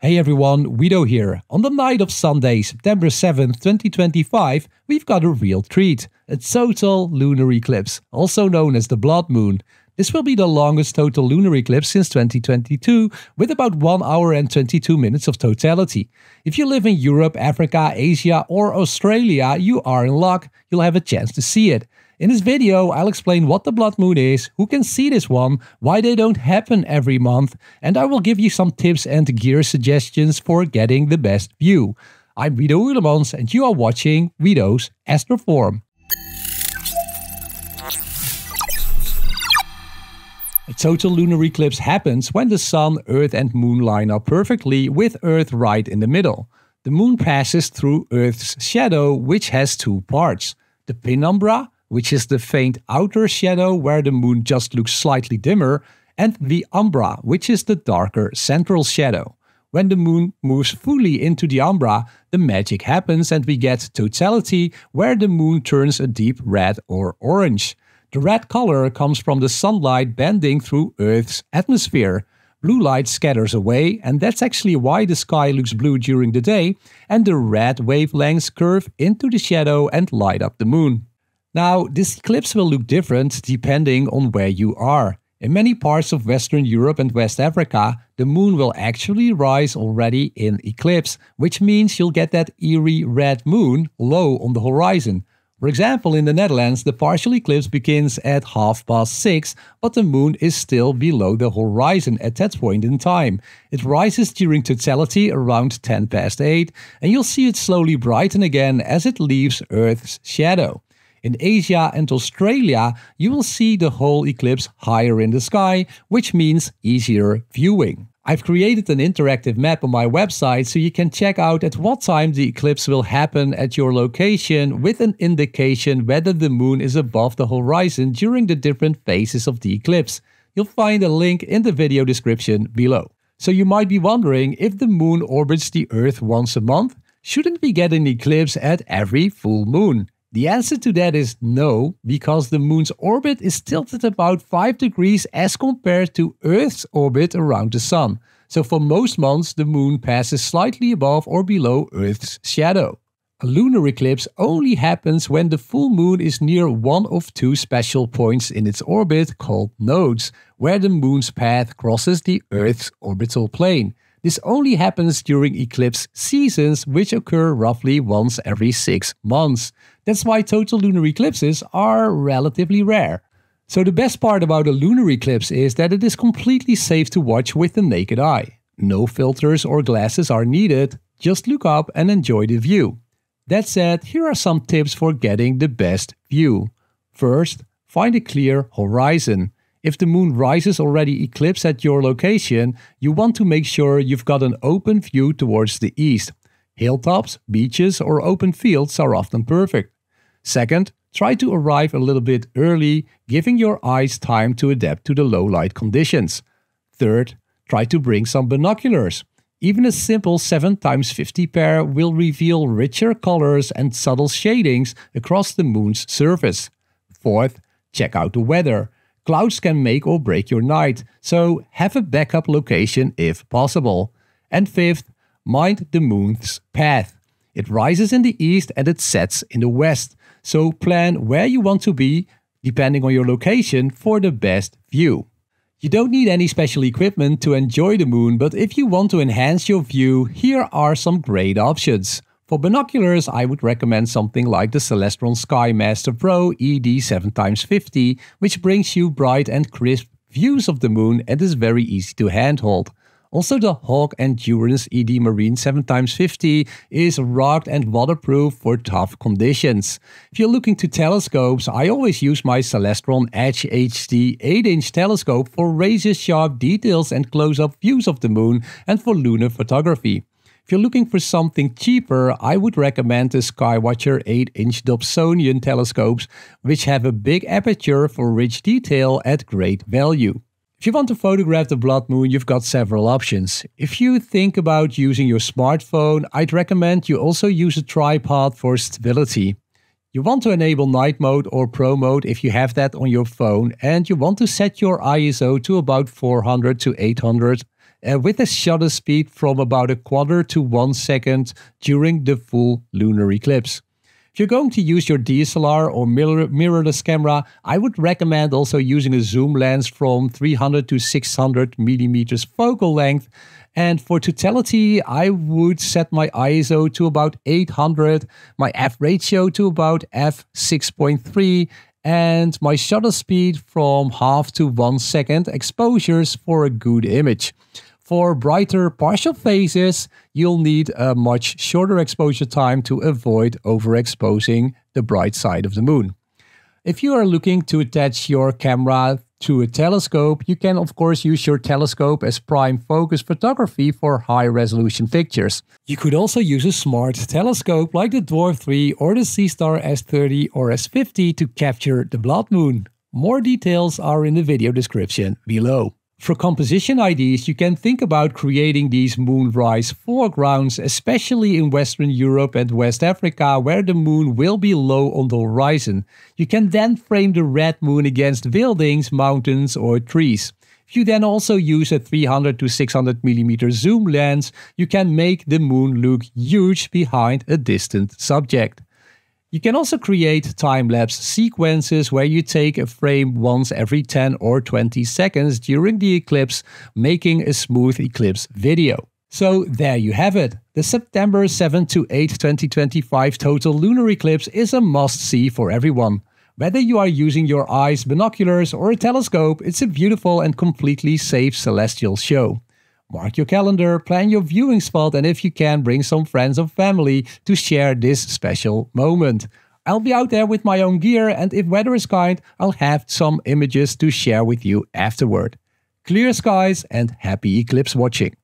Hey everyone, Wido here. On the night of Sunday, September 7th, 2025, we've got a real treat. A total lunar eclipse, also known as the blood moon. This will be the longest total lunar eclipse since 2022, with about 1 hour and 22 minutes of totality. If you live in Europe, Africa, Asia, or Australia, you are in luck. You'll have a chance to see it. In this video, I'll explain what the blood moon is, who can see this one, why they don't happen every month, and I will give you some tips and gear suggestions for getting the best view. I'm Wido Oerlemans and you are watching Wido's AstroForum. A total lunar eclipse happens when the Sun, Earth and Moon line up perfectly with Earth right in the middle. The Moon passes through Earth's shadow which has two parts. The penumbra, which is the faint outer shadow where the moon just looks slightly dimmer, and the umbra, which is the darker central shadow. When the moon moves fully into the umbra, the magic happens and we get totality where the moon turns a deep red or orange. The red color comes from the sunlight bending through Earth's atmosphere. Blue light scatters away, and that's actually why the sky looks blue during the day, and the red wavelengths curve into the shadow and light up the moon. Now, this eclipse will look different depending on where you are. In many parts of Western Europe and West Africa, the moon will actually rise already in eclipse, which means you'll get that eerie red moon low on the horizon. For example, in the Netherlands, the partial eclipse begins at half past six, but the moon is still below the horizon at that point in time. It rises during totality around 10 past 8, and you'll see it slowly brighten again as it leaves Earth's shadow. In Asia and Australia, you will see the whole eclipse higher in the sky, which means easier viewing. I've created an interactive map on my website so you can check out at what time the eclipse will happen at your location with an indication whether the moon is above the horizon during the different phases of the eclipse. You'll find a link in the video description below. So you might be wondering if the moon orbits the earth once a month, shouldn't we get an eclipse at every full moon? The answer to that is no, because the moon's orbit is tilted about 5 degrees as compared to Earth's orbit around the sun. So for most months, the moon passes slightly above or below Earth's shadow. A lunar eclipse only happens when the full moon is near one of two special points in its orbit called nodes, where the moon's path crosses the Earth's orbital plane. This only happens during eclipse seasons, which occur roughly once every six months. That's why total lunar eclipses are relatively rare. So the best part about a lunar eclipse is that it is completely safe to watch with the naked eye. No filters or glasses are needed, just look up and enjoy the view. That said, here are some tips for getting the best view. First, find a clear horizon. If the moon rises already eclipse at your location, you want to make sure you've got an open view towards the east. Hilltops, beaches, or open fields are often perfect. Second, try to arrive a little bit early, giving your eyes time to adapt to the low light conditions. Third, try to bring some binoculars. Even a simple 7x50 pair will reveal richer colors and subtle shadings across the moon's surface. Fourth, check out the weather. Clouds can make or break your night, so have a backup location if possible. And fifth, mind the moon's path. It rises in the east and it sets in the west, so plan where you want to be depending on your location for the best view. You don't need any special equipment to enjoy the moon, but if you want to enhance your view, here are some great options. For binoculars, I would recommend something like the Celestron SkyMaster Pro ED 7x50, which brings you bright and crisp views of the moon and is very easy to handhold. Also, the Hawke Endurance ED Marine 7x50 is rugged and waterproof for tough conditions. If you're looking to telescopes, I always use my Celestron Edge HD 8-inch telescope for razor-sharp details and close-up views of the moon and for lunar photography. If you're looking for something cheaper, I would recommend the Skywatcher 8-inch Dobsonian telescopes, which have a big aperture for rich detail at great value. If you want to photograph the blood moon, you've got several options. If you think about using your smartphone, I'd recommend you also use a tripod for stability. You want to enable night mode or pro mode if you have that on your phone and you want to set your ISO to about 400 to 800 uh, with a shutter speed from about a quarter to one second during the full lunar eclipse. If you're going to use your DSLR or mirror, mirrorless camera, I would recommend also using a zoom lens from 300 to 600 millimeters focal length. And for totality, I would set my ISO to about 800, my f ratio to about f6.3, and my shutter speed from half to one second exposures for a good image. For brighter partial phases, you'll need a much shorter exposure time to avoid overexposing the bright side of the moon. If you are looking to attach your camera to a telescope, you can of course use your telescope as prime focus photography for high resolution pictures. You could also use a smart telescope like the Dwarf 3 or the Seestar S30 or S50 to capture the blood moon. More details are in the video description below. For composition ideas, you can think about creating these moonrise foregrounds, especially in Western Europe and West Africa, where the moon will be low on the horizon. You can then frame the red moon against buildings, mountains, or trees. If you then also use a 300 to 600 mm zoom lens, you can make the moon look huge behind a distant subject. You can also create time-lapse sequences where you take a frame once every 10 or 20 seconds during the eclipse, making a smooth eclipse video. So there you have it. The September 7 to 8, 2025 total lunar eclipse is a must-see for everyone. Whether you are using your eyes, binoculars or a telescope, it's a beautiful and completely safe celestial show. Mark your calendar, plan your viewing spot, and if you can, bring some friends or family to share this special moment. I'll be out there with my own gear, and if weather is kind, I'll have some images to share with you afterward. Clear skies and happy eclipse watching.